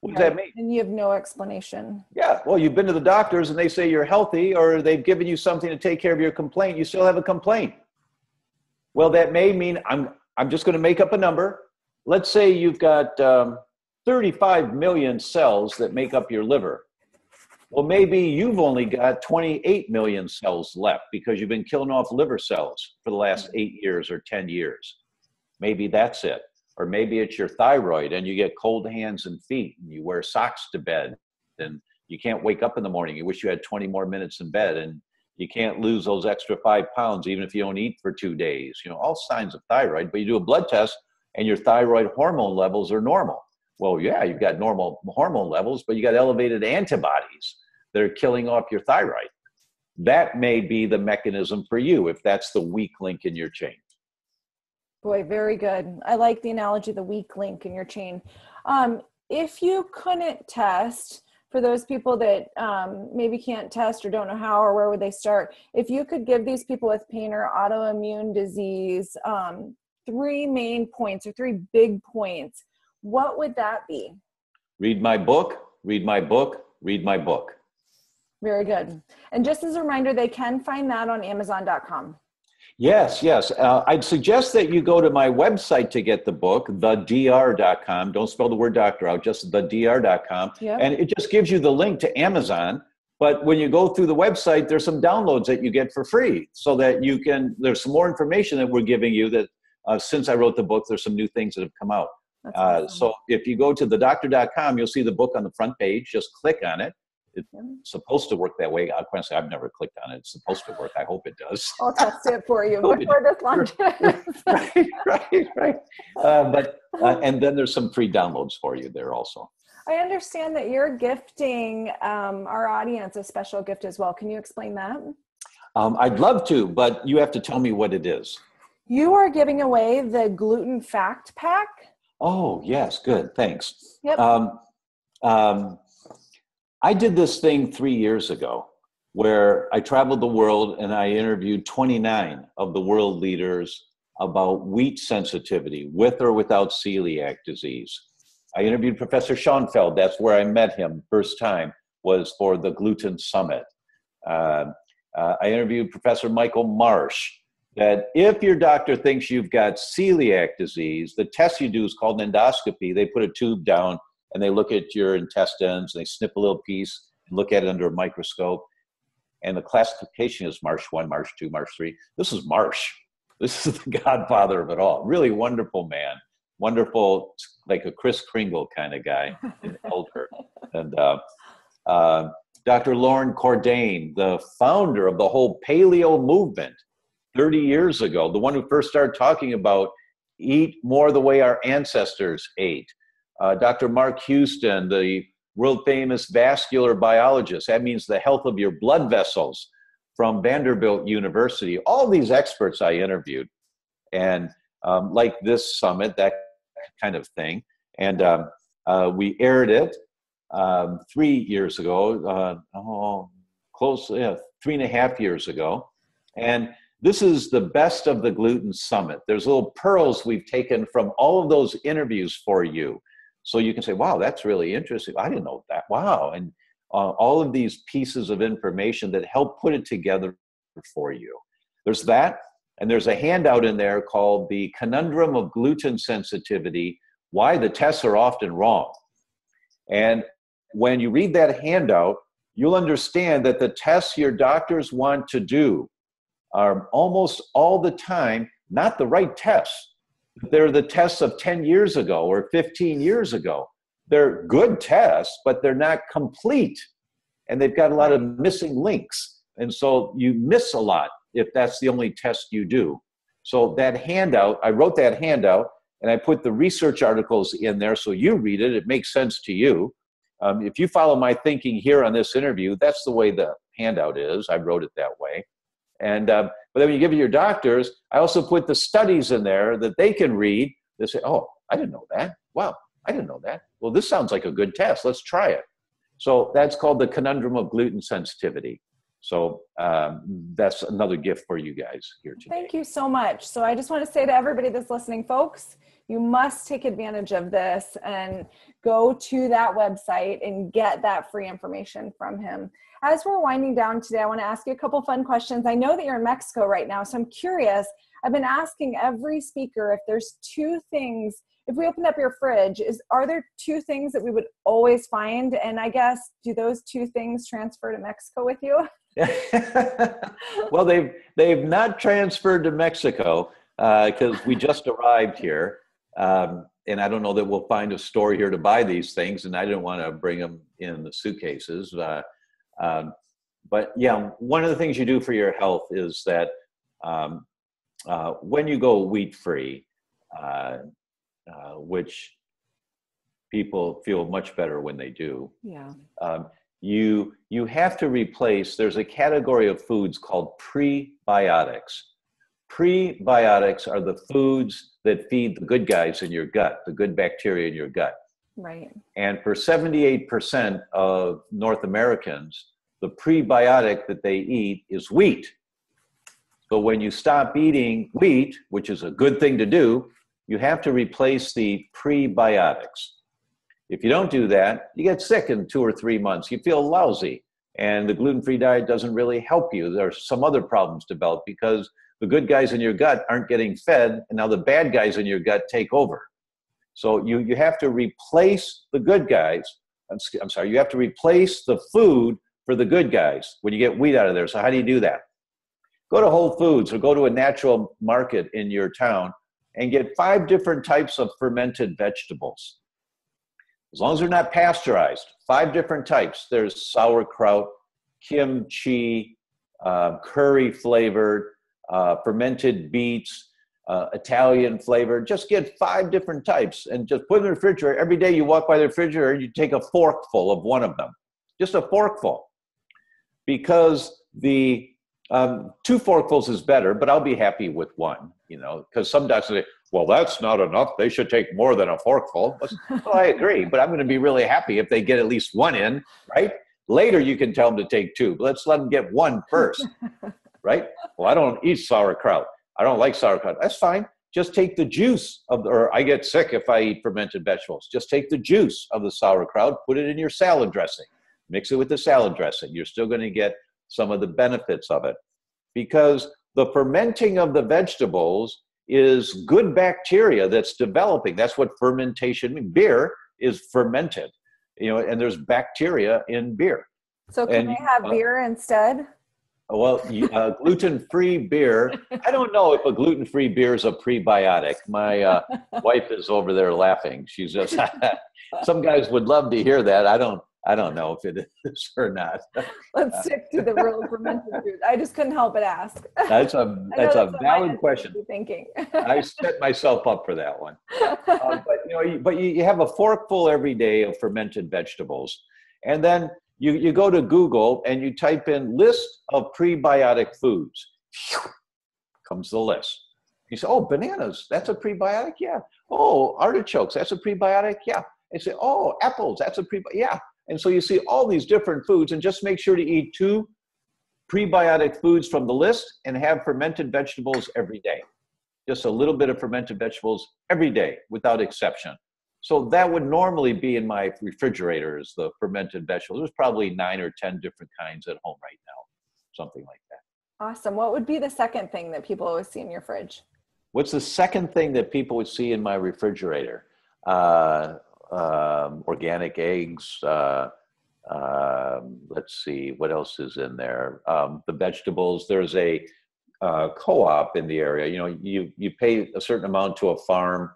S2: What does right. that mean?
S1: And you have no explanation.
S2: Yeah. Well, you've been to the doctors and they say you're healthy or they've given you something to take care of your complaint. You still have a complaint. Well, that may mean I'm, I'm just going to make up a number. Let's say you've got um, 35 million cells that make up your liver. Well, maybe you've only got 28 million cells left because you've been killing off liver cells for the last eight years or 10 years. Maybe that's it or maybe it's your thyroid and you get cold hands and feet and you wear socks to bed and you can't wake up in the morning. You wish you had 20 more minutes in bed and you can't lose those extra five pounds even if you don't eat for two days. You know all signs of thyroid but you do a blood test and your thyroid hormone levels are normal. Well yeah you've got normal hormone levels but you got elevated antibodies that are killing off your thyroid. That may be the mechanism for you if that's the weak link in your chain
S1: Boy, very good. I like the analogy, of the weak link in your chain. Um, if you couldn't test, for those people that um, maybe can't test or don't know how or where would they start, if you could give these people with pain or autoimmune disease um, three main points or three big points, what would that be?
S2: Read my book, read my book, read my book.
S1: Very good. And just as a reminder, they can find that on Amazon.com.
S2: Yes, yes. Uh, I'd suggest that you go to my website to get the book, thedr.com. Don't spell the word doctor out, just thedr.com. Yep. And it just gives you the link to Amazon. But when you go through the website, there's some downloads that you get for free so that you can, there's some more information that we're giving you that uh, since I wrote the book, there's some new things that have come out. Uh, awesome. so if you go to thedr.com, you'll see the book on the front page. Just click on it it's supposed to work that way. I honestly, I've never clicked on it. It's supposed to work. I hope it does.
S1: I'll test it for you before this launch.
S2: right, right, right. Uh, but uh, and then there's some free downloads for you there also.
S1: I understand that you're gifting um, our audience a special gift as well. Can you explain that?
S2: Um, I'd love to, but you have to tell me what it is.
S1: You are giving away the gluten fact pack.
S2: Oh yes, good. Thanks. Yep. Um, um I did this thing three years ago where I traveled the world and I interviewed 29 of the world leaders about wheat sensitivity with or without celiac disease. I interviewed Professor Shoenfeld. That's where I met him first time was for the Gluten Summit. Uh, uh, I interviewed Professor Michael Marsh. That if your doctor thinks you've got celiac disease, the test you do is called endoscopy. They put a tube down and they look at your intestines, they snip a little piece, and look at it under a microscope. And the classification is Marsh 1, Marsh 2, Marsh 3. This is Marsh. This is the godfather of it all. Really wonderful man. Wonderful, like a Kris Kringle kind of guy, an elder. And uh, uh, Dr. Loren Cordain, the founder of the whole paleo movement 30 years ago, the one who first started talking about eat more the way our ancestors ate uh, Dr. Mark Houston, the world famous vascular biologist, that means the health of your blood vessels from Vanderbilt University. All these experts I interviewed, and um, like this summit, that kind of thing. And um, uh, we aired it um, three years ago, uh, oh, close, yeah, three and a half years ago. And this is the best of the gluten summit. There's little pearls we've taken from all of those interviews for you. So you can say, wow, that's really interesting. I didn't know that. Wow. And uh, all of these pieces of information that help put it together for you. There's that. And there's a handout in there called The Conundrum of Gluten Sensitivity Why the Tests Are Often Wrong. And when you read that handout, you'll understand that the tests your doctors want to do are almost all the time not the right tests. They're the tests of 10 years ago or 15 years ago. They're good tests, but they're not complete. And they've got a lot of missing links. And so you miss a lot if that's the only test you do. So that handout, I wrote that handout and I put the research articles in there so you read it. It makes sense to you. Um, if you follow my thinking here on this interview, that's the way the handout is. I wrote it that way. And um, but then when you give it to your doctors, I also put the studies in there that they can read. They say, "Oh, I didn't know that. Wow, I didn't know that. Well, this sounds like a good test. Let's try it." So that's called the conundrum of gluten sensitivity. So um, that's another gift for you guys here today.
S1: Thank you so much. So I just want to say to everybody that's listening, folks, you must take advantage of this and go to that website and get that free information from him. As we're winding down today, I want to ask you a couple fun questions. I know that you're in Mexico right now, so I'm curious. I've been asking every speaker if there's two things if we open up your fridge is are there two things that we would always find? And i guess do those two things transfer to mexico with you?
S2: Well they've they've not transferred to mexico because uh, we just arrived here. Um, and i don't know that we'll find a store here to buy these things and i didn't want to bring them in the suitcases uh, um, but yeah one of the things you do for your health is that um, uh, when you go wheat free uh, uh, which people feel much better when they do.
S1: Yeah.
S2: Um, you you have to replace. There's a category of foods called prebiotics. Prebiotics are the foods that feed the good guys in your gut, the good bacteria in your gut.
S1: Right.
S2: And for 78% of North Americans, the prebiotic that they eat is wheat. So when you stop eating wheat, which is a good thing to do, you have to replace the prebiotics. If you don't do that, you get sick in two or three months. You feel lousy, and the gluten free diet doesn't really help you. There are some other problems develop because the good guys in your gut aren't getting fed, and now the bad guys in your gut take over. So you, you have to replace the good guys. I'm, I'm sorry, you have to replace the food for the good guys when you get wheat out of there. So, how do you do that? Go to Whole Foods or go to a natural market in your town and get five different types of fermented vegetables. As long as they're not pasteurized, five different types. There's sauerkraut, kimchi, uh, curry flavored, uh, fermented beets, uh, Italian flavored. Just get five different types and just put them in the refrigerator. Every day you walk by the refrigerator, you take a forkful of one of them, just a forkful. Because the um, two forkfuls is better, but I'll be happy with one, you know, because some doctors say, well, that's not enough. They should take more than a forkful. Well, I agree, but I'm going to be really happy if they get at least one in, right? Later, you can tell them to take two, but let's let them get one first, right? Well, I don't eat sauerkraut. I don't like sauerkraut. That's fine. Just take the juice of, the, or I get sick if I eat fermented vegetables. Just take the juice of the sauerkraut, put it in your salad dressing, mix it with the salad dressing. You're still going to get some of the benefits of it. Because the fermenting of the vegetables is good bacteria that's developing. That's what fermentation means. Beer is fermented, you know, and there's bacteria in beer.
S1: So can and, I have uh, beer instead?
S2: Well, uh, gluten-free beer. I don't know if a gluten-free beer is a prebiotic. My uh, wife is over there laughing. She's just. some guys would love to hear that. I don't. I don't know if it is or not.
S1: Let's stick to the real fermented food. I just couldn't help but ask.
S2: That's a that's a valid question.
S1: Thinking.
S2: I set myself up for that one. Uh, but you know, but you, you have a forkful every day of fermented vegetables, and then you you go to Google and you type in list of prebiotic foods. Comes the list. You say, oh, bananas, that's a prebiotic, yeah. Oh, artichokes, that's a prebiotic, yeah. And say, oh, apples, that's a prebiotic, yeah. And so you see all these different foods, and just make sure to eat two prebiotic foods from the list and have fermented vegetables every day. Just a little bit of fermented vegetables every day without exception. So that would normally be in my refrigerators, the fermented vegetables. There's probably nine or 10 different kinds at home right now, something like that.
S1: Awesome. What would be the second thing that people always see in your fridge?
S2: What's the second thing that people would see in my refrigerator? Uh, um, organic eggs. Uh, uh, let's see, what else is in there? Um, the vegetables. There's a uh, co-op in the area. You know, you you pay a certain amount to a farm,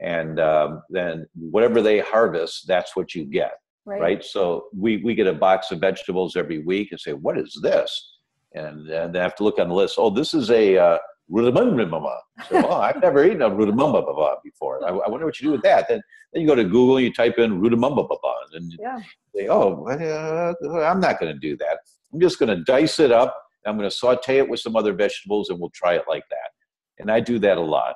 S2: and um, then whatever they harvest, that's what you get. Right. right. So we we get a box of vegetables every week and say, what is this? and, and they have to look on the list. Oh, this is a rudimamba. So, oh, I've never eaten a rudimamba before. I, I, wonder what you do with that. Then, then you go to Google, and you type in rudimamba, and yeah. say, oh, uh, I'm not going to do that. I'm just going to dice it up. I'm going to saute it with some other vegetables, and we'll try it like that. And I do that a lot.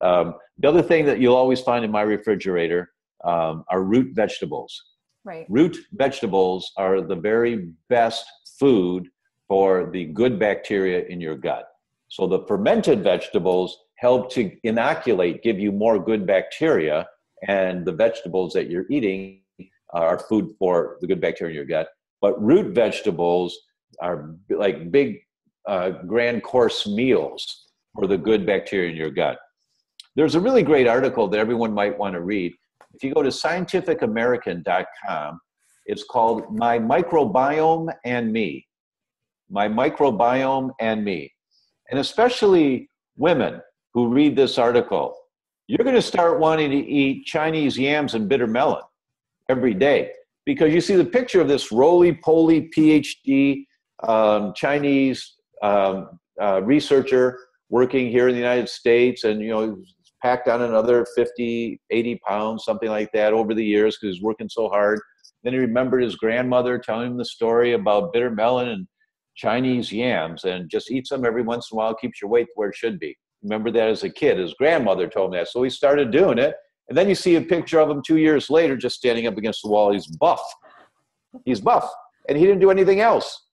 S2: Um, the other thing that you'll always find in my refrigerator um, are root vegetables.
S1: Right.
S2: Root vegetables are the very best food for the good bacteria in your gut. So the fermented vegetables help to inoculate, give you more good bacteria, and the vegetables that you're eating are food for the good bacteria in your gut. But root vegetables are like big uh, grand course meals for the good bacteria in your gut. There's a really great article that everyone might want to read. If you go to scientificamerican.com, it's called My Microbiome and Me. My Microbiome and Me. And especially women who read this article, you're going to start wanting to eat Chinese yams and bitter melon every day because you see the picture of this roly poly PhD um, Chinese um, uh, researcher working here in the United States and, you know, packed on another 50, 80 pounds, something like that over the years because he's working so hard. Then he remembered his grandmother telling him the story about bitter melon and Chinese yams and just eat them every once in a while, keeps your weight where it should be. Remember that as a kid. His grandmother told me that. So he started doing it. And then you see a picture of him two years later just standing up against the wall. He's buff. He's buff. And he didn't do anything else.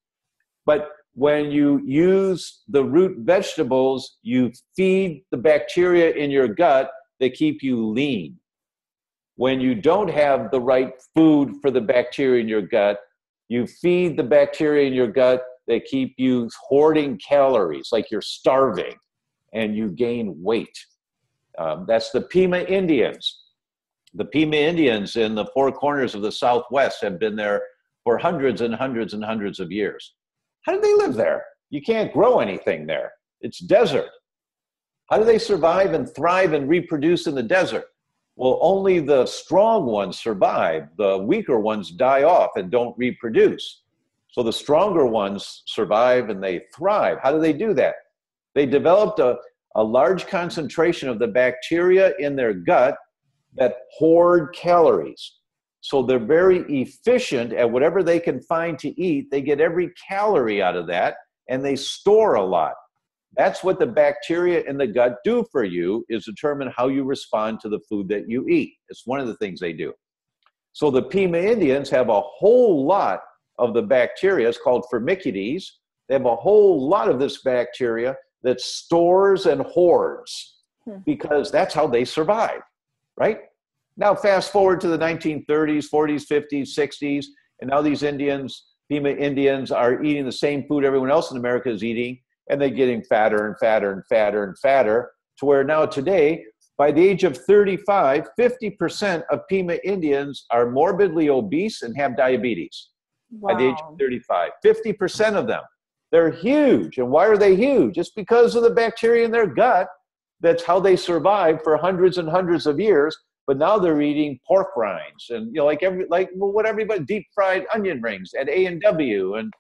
S2: But when you use the root vegetables, you feed the bacteria in your gut that keep you lean. When you don't have the right food for the bacteria in your gut, you feed the bacteria in your gut that keep you hoarding calories, like you're starving, and you gain weight. Um, that's the Pima Indians. The Pima Indians in the four corners of the Southwest have been there for hundreds and hundreds and hundreds of years. How do they live there? You can't grow anything there. It's desert. How do they survive and thrive and reproduce in the desert? Well, only the strong ones survive. The weaker ones die off and don't reproduce. So the stronger ones survive and they thrive. How do they do that? They developed a, a large concentration of the bacteria in their gut that hoard calories. So they're very efficient at whatever they can find to eat. They get every calorie out of that and they store a lot. That's what the bacteria in the gut do for you is determine how you respond to the food that you eat. It's one of the things they do. So the Pima Indians have a whole lot of the bacteria. It's called Firmicutes. They have a whole lot of this bacteria that stores and hoards hmm. because that's how they survive, right? Now, fast forward to the 1930s, 40s, 50s, 60s, and now these Indians, Pima Indians, are eating the same food everyone else in America is eating, and they're getting fatter and fatter and fatter and fatter to where now today, by the age of 35, 50% of Pima Indians are morbidly obese and have diabetes wow. by the age of 35. 50% of them. They're huge. And why are they huge? It's because of the bacteria in their gut. That's how they survived for hundreds and hundreds of years but now they're eating pork rinds and you know like every like well, what everybody deep fried onion rings at A and W and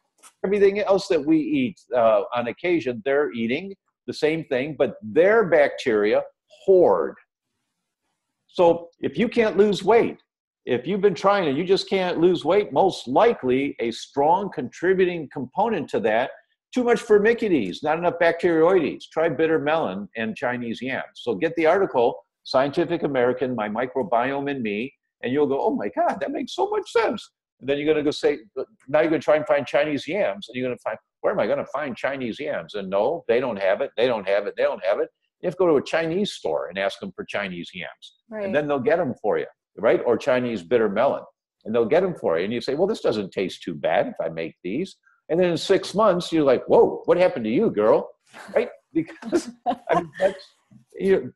S2: everything else that we eat uh, on occasion. They're eating the same thing, but their bacteria hoard. So if you can't lose weight, if you've been trying and you just can't lose weight, most likely a strong contributing component to that too much firmicutes, not enough bacteroides. Try bitter melon and Chinese yams. So get the article Scientific American, My Microbiome and Me, and you'll go, oh my God, that makes so much sense. And then you're going to go say, now you're going to try and find Chinese yams, and you're going to find, where am I going to find Chinese yams? And no, they don't have it, they don't have it, they don't have it. You have to go to a Chinese store and ask them for Chinese yams. Right. And then they'll get them for you, right? Or Chinese bitter melon. And they'll get them for you. And you say, well, this doesn't taste too bad if I make these. And then in six months, you're like, whoa, what happened to you, girl? Right? Because I mean, that's, you know,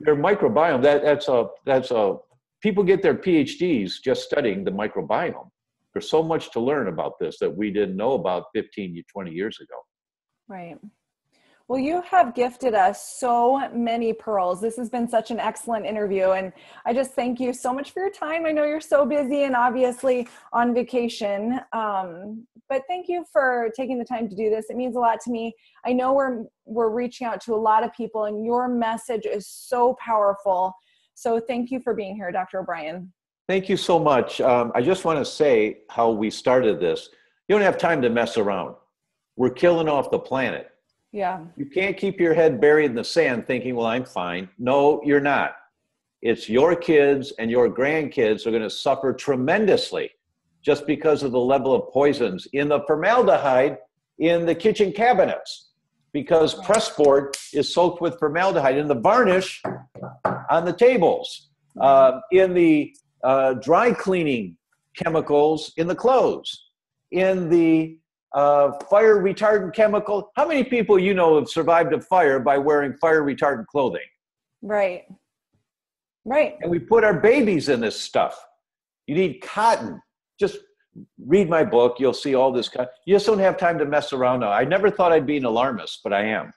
S2: their microbiome that that's a that's a people get their phds just studying the microbiome there's so much to learn about this that we didn't know about 15 20 years ago
S1: right Well, you have gifted us so many pearls. This has been such an excellent interview. And I just thank you so much for your time. I know you're so busy and obviously on vacation. Um, but thank you for taking the time to do this. It means a lot to me. I know we're we're reaching out to a lot of people and your message is so powerful. So thank you for being here, Dr. O'Bryan.
S2: Thank you so much. Um, I just want to say how we started this. You don't have time to mess around. We're killing off the planet
S1: yeah.
S2: You can't keep your head buried in the sand thinking, well, I'm fine. No, you're not. It's your kids and your grandkids are going to suffer tremendously just because of the level of poisons in the formaldehyde in the kitchen cabinets because press board is soaked with formaldehyde in the varnish on the tables, uh, in the uh, dry cleaning chemicals in the clothes, in the uh, fire retardant chemical. How many people you know have survived a fire by wearing fire retardant clothing?
S1: Right. Right.
S2: And we put our babies in this stuff. You need cotton. Just read my book. You'll see all this. You just don't have time to mess around now. I never thought I'd be an alarmist, but I am.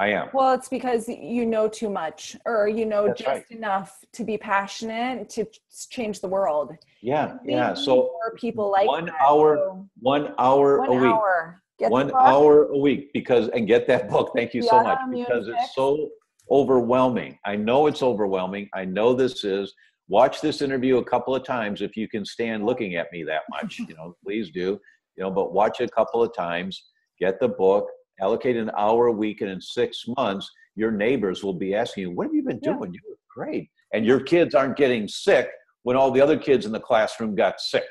S2: I am.
S1: Well, it's because you know too much or you know
S2: That's
S1: just
S2: right.
S1: enough to be passionate to change the world.
S2: Yeah, yeah. So
S1: more people like
S2: one
S1: that.
S2: hour,
S1: So
S2: one hour
S1: one
S2: a week.
S1: hour. Get
S2: one hour a week because and get that book thank you so much because
S1: fix.
S2: it's so overwhelming i know it's overwhelming i know this is watch this interview a couple of times if you can stand looking at me that much you know please do you know but watch it a couple of times get the book allocate an hour a week and in six months your neighbors will be asking you what have you been
S1: Yeah.
S2: doing you look great and your kids aren't getting sick when all the other kids in the classroom got sick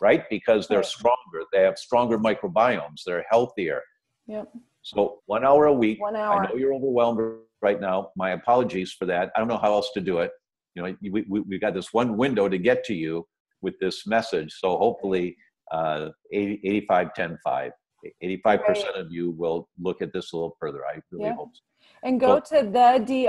S2: right because they're stronger they have stronger microbiomes they're healthier
S1: Yep.
S2: so one hour a week.
S1: One hour.
S2: I know you're overwhelmed right now. My apologies for that. I don't know how else to do it. You know, we, we, we've got this one window to get to you with this message. So hopefully uh, 80, 85, 10, 5. 85% of you will look at this a little further. I really
S1: Yeah.
S2: hope so.
S1: And go to thedr.com,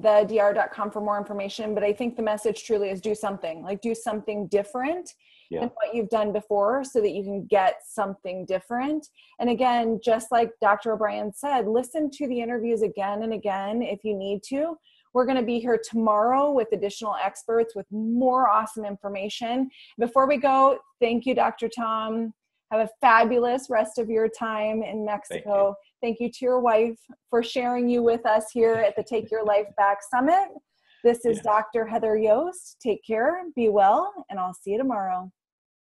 S1: thedr.com for more information. But I think the message truly is do something, like do something different
S2: Yeah.
S1: than what you've done before so that you can get something different. And again, just like Dr. O'Bryan said, listen to the interviews again and again if you need to. We're going to be here tomorrow with additional experts with more awesome information. Before we go, thank you, Dr. Tom. Have a fabulous rest of your time in Mexico. Thank you to your wife for sharing you with us here at the Take Your Life Back Summit. This is
S2: Yes.
S1: Dr. Heather Yost. Take care, be well, and I'll see you tomorrow.